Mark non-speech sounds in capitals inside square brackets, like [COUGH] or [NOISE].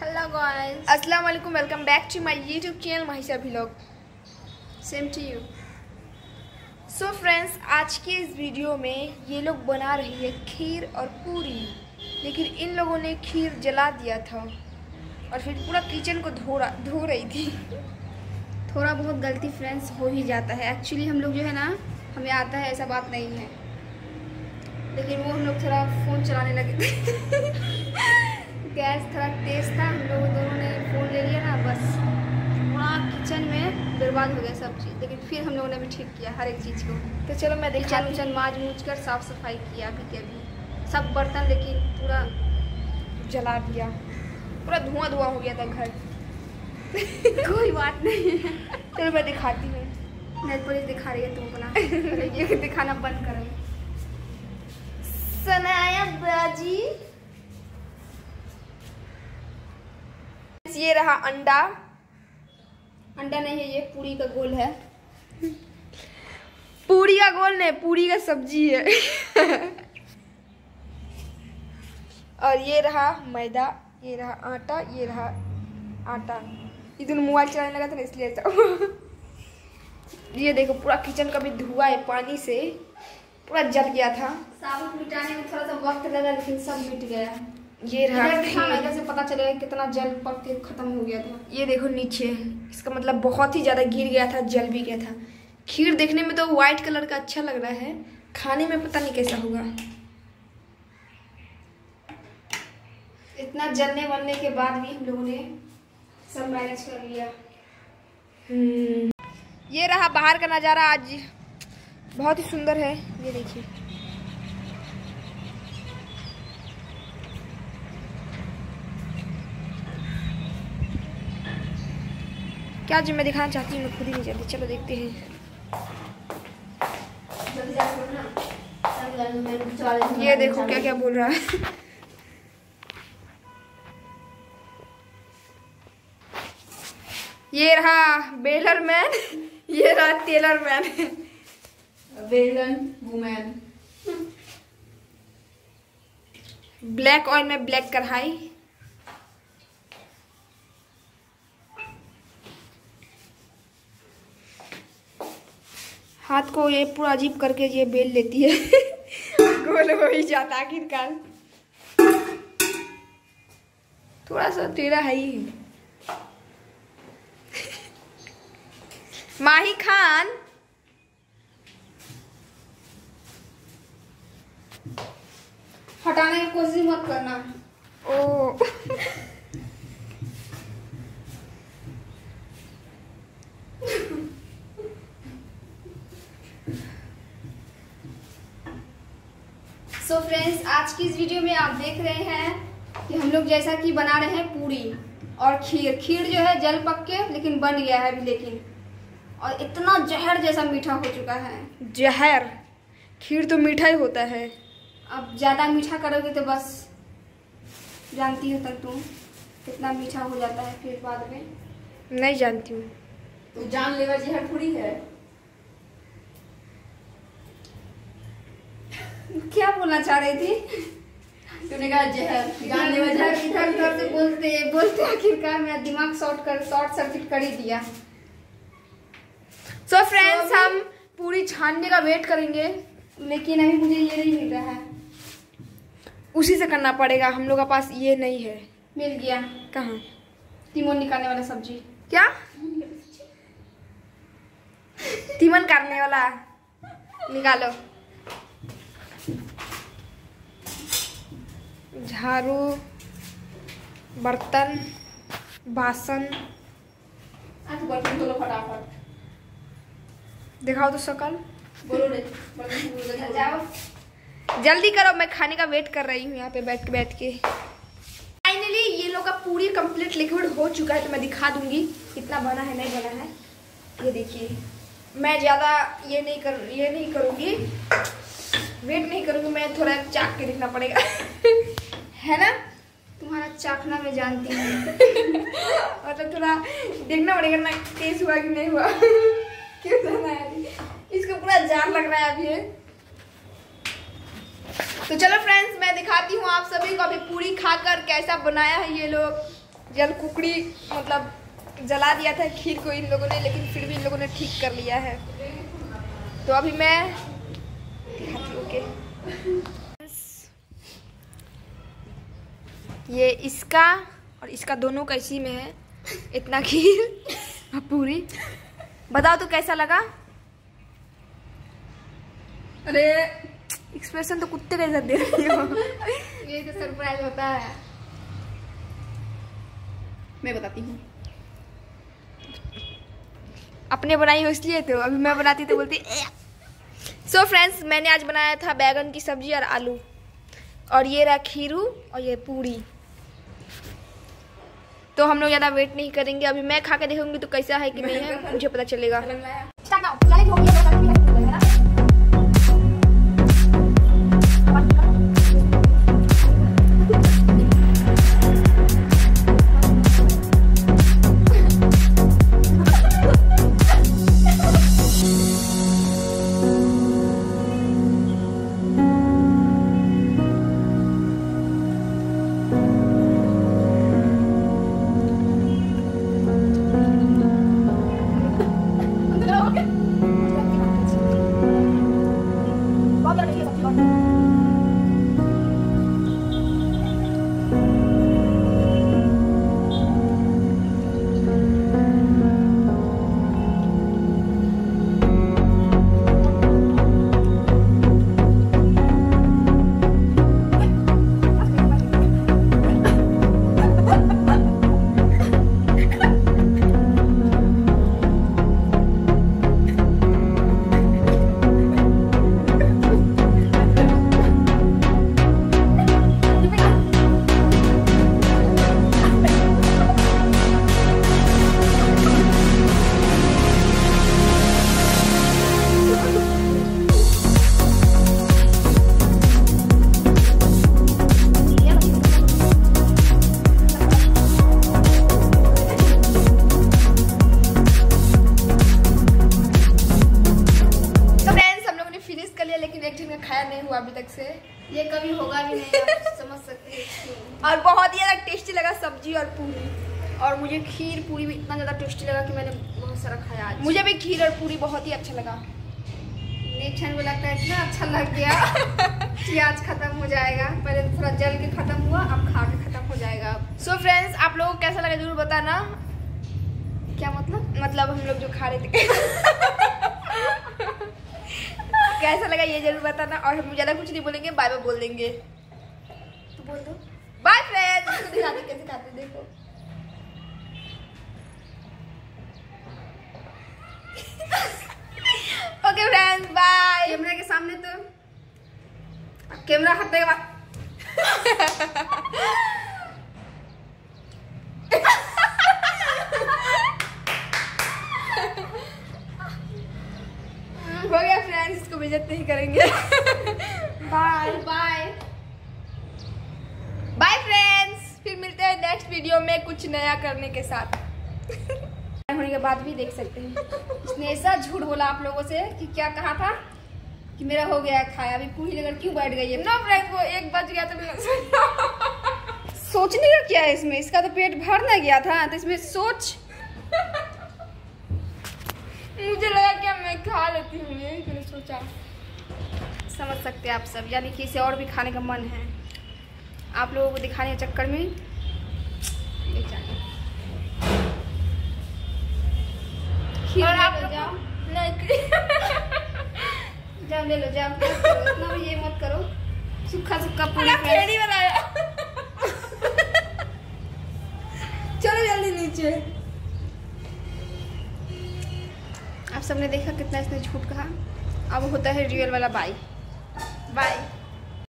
Hello, guys. अस्सलाम वालेकुम welcome back to my YouTube channel Mahisha vlog Same to you. So friends आज के इस वीडियो में ये लोग बना रही है खीर और पूरी। लेकिन इन लोगों ने खीर जला दिया था और फिर पूरा किचन को धो रहा धो रही थी। थोड़ा बहुत गलती फ्रेंड्स हो ही जाता है। एक्चुअली हम लोग जो है ना, हमें आता है, ऐसा बात नहीं है। लेकिन वो हम लोग थोड़ा फ़ोन चलाने लगे थे। [LAUGHS] गैस थोड़ा तेज़ था हम लोग दोनों ने फ़ोन ले लिया ना बस पूरा किचन में बर्बाद हो गया सब चीज़ लेकिन फिर हम लोगों ने भी ठीक किया हर एक चीज़ को। तो चलो मैं किचन दिखा उचन माज मूज कर साफ़ सफ़ाई किया अभी के अभी। सब बर्तन लेकिन पूरा जला दिया। पूरा धुआँ धुआँ हो गया था घर। कोई बात नहीं। है चलो मैं दिखाती हूँ। नेल पुलिस दिखा रही है तुम अपना [LAUGHS] ये दिखाना बंद करो। सनाया बाजी। ये रहा अंडा। अंडा नहीं है ये पूरी का गोल है। पूरी का गोल नहीं पूरी का सब्ज़ी है। और ये रहा मैदा ये रहा आटा ये रहा आटा। ये दोनों मोबाइल चलाने लगा था ना इसलिए ये देखो पूरा किचन का भी धुआँ है पानी से। पूरा जल गया था। साबुन मिटाने में थोड़ा सा वक्त लगा लेकिन सब मिट गया। ये रहा ना, से पता चलेगा कितना जल पक के खत्म हो गया था। ये देखो नीचे इसका मतलब बहुत ही ज़्यादा गिर गया था जल भी गया था। खीर देखने में तो वाइट कलर का अच्छा लग रहा है खाने में पता नहीं कैसा होगा। इतना जलने वलने के बाद भी हम लोगों ने सब मैनेज कर लिया। हम्म, ये रहा बाहर का नज़ारा आज बहुत ही सुंदर है ये देखिए। क्या जो मैं दिखाना चाहती हूँ? मैं खुद ही नहीं जानती। चलो देखते हैं। हूँ। ये देखो क्या क्या बोल रहा है। [LAUGHS] ये रहा बेलर मैन। [LAUGHS] ये रहा tailor man. [LAUGHS] Velan women. Black oil में ब्लैक कढ़ाई। हाथ को ये पूरा अजीब करके ये बेल लेती है। [LAUGHS] गोल हो ही जाता आखिरकार। थोड़ा सा टेढ़ा है ही। माही खान। हटाने की कोशिश मत करना। ओ सो so फ्रेंड्स आज की इस वीडियो में आप देख रहे हैं कि हम लोग जैसा कि बना रहे हैं पूरी। और खीर खीर जो है जल पक के लेकिन बन गया है अभी लेकिन। और इतना जहर जैसा मीठा हो चुका है। जहर? खीर तो मीठा ही होता है। अब ज़्यादा मीठा करोगे तो बस जानती हो तक तुम कितना मीठा हो जाता है फिर बाद में। नहीं जानती हूँ। तो जान लेवा जहर थोड़ी है। क्या बोलना चाह रही थी? तूने कहा जहर जान लेवा इधर उधर से बोलते बोलते आखिरकार मेरा दिमाग शॉर्ट कर शॉर्ट सर्किट कर ही दिया। सो फ्रेंड्स तो हम पूरी छानने का वेट करेंगे। लेकिन अभी मुझे ये नहीं मिल रहा है। उसी से करना पड़ेगा हम लोग के पास ये नहीं है। मिल गया। कहाँ? तिमोन निकालने वाला सब्ज़ी। क्या? तीमन करने वाला। निकालो। झाड़ू बर्तन बासन। बर्तन धो लो फटाफट। दिखाओ तो शकल बोलो। जाओ। जल्दी करो मैं खाने का वेट कर रही हूँ यहाँ पे बैठ के बैठ के। फाइनली ये लोग का पूरी कंप्लीट लिक्विड हो चुका है तो मैं दिखा दूँगी कितना बना है नहीं बना है। ये देखिए मैं ज़्यादा ये नहीं कर ये नहीं करूँगी। वेट नहीं करूँगी मैं थोड़ा चाक के दिखना पड़ेगा। [LAUGHS] है ना? तुम्हारा चाखना मैं जानती हूँ। मतलब थोड़ा देखना पड़ेगा ना तेज हुआ कि नहीं हुआ। क्यों जाना है इसको पूरा जार लग रहा है अभी। तो चलो फ्रेंड्स मैं दिखाती हूँ आप सभी को अभी पूरी खाकर कैसा बनाया है ये लोग। जल कुकड़ी मतलब जला दिया था, खीर को इन लोगों ने, लेकिन फिर भी इन लोगों ने ठीक कर लिया है। तो अभी मैं दिखाती ओके ये इसका और इसका दोनों का इसी में है। इतना खीर और [LAUGHS] पूरी। बताओ तो कैसा लगा? अरे एक्सप्रेशन तो कुत्ते कैसा दे रही हो। [LAUGHS] ये तो सरप्राइज़ होता है। मैं बताती हूँ। अपने बनाई हो इसलिए तो अभी मैं बनाती तो बोलती सो फ्रेंड्स मैंने आज बनाया था बैगन की सब्ज़ी और आलू। और ये रहा खीरू और ये पूरी। तो हम लोग ज़्यादा वेट नहीं करेंगे। अभी मैं खा के देखूँगी तो कैसा है कि नहीं है [LAUGHS] मुझे पता चलेगा। खाया नहीं हुआ अभी तक से। ये कभी होगा भी नहीं आप [LAUGHS] समझ सकते हैं और बहुत ही ज़्यादा टेस्टी लगा सब्ज़ी और पूरी। और मुझे खीर पूरी भी इतना ज़्यादा टेस्टी लगा कि मैंने बहुत सारा खाया आज। मुझे भी खीर और पूरी बहुत ही अच्छा लगा। नेक्स्ट को लगता है इतना अच्छा लग गया [LAUGHS] कि आज खत्म हो जाएगा। पहले थोड़ा जल के खत्म हुआ अब खा के खत्म हो जाएगा। अब सो फ्रेंड्स आप लोगों को कैसा लगा ज़रूर बताना। क्या मतलब? मतलब हम लोग जो खा रहे थे। [LAUGHS] कैसा लगा ये ज़रूर बताना और हम ज़्यादा कुछ नहीं बोलेंगे बाय बाय बोल देंगे। तो बोल दो। Bye friends. [LAUGHS] दिखाते कैसे खाते देखो। ओके फ्रेंड्स बाय कैमरा के सामने तो कैमरा हटने के बाद [LAUGHS] हो गया बेइज्जत नहीं करेंगे। बाय बाय बाय फ्रेंड्स फिर मिलते हैं नेक्स्ट वीडियो में कुछ नया करने के साथ। होने के बाद भी देख सकते हैं। इसने ऐसा झूठ बोला आप लोगों से कि क्या कहा था? कि मेरा हो गया खाया। अभी पूरी लेकर क्यों बैठ गई है? नो फ्रेंड्स वो एक बज गया तो मैं सोचने का क्या है इसमें? इसका तो पेट भर ना गया था तो इसमें सोच मुझे लगा कि अब मैं खा लेती हूँ ये मैंने सोचा। समझ सकते हैं आप सब यानी कि इसे और भी खाने का मन है। आप लोगों को दिखाने के चक्कर में ले जाए और आप जाओ। नहीं। [LAUGHS] जाओ ले लो करो, इतना भी ये मत करो। सूखा सूखा पूरा बनाया। [LAUGHS] चलो जल्दी नीचे। सबने देखा कितना इसने झूठ कहा? अब होता है रियल वाला बाई बाय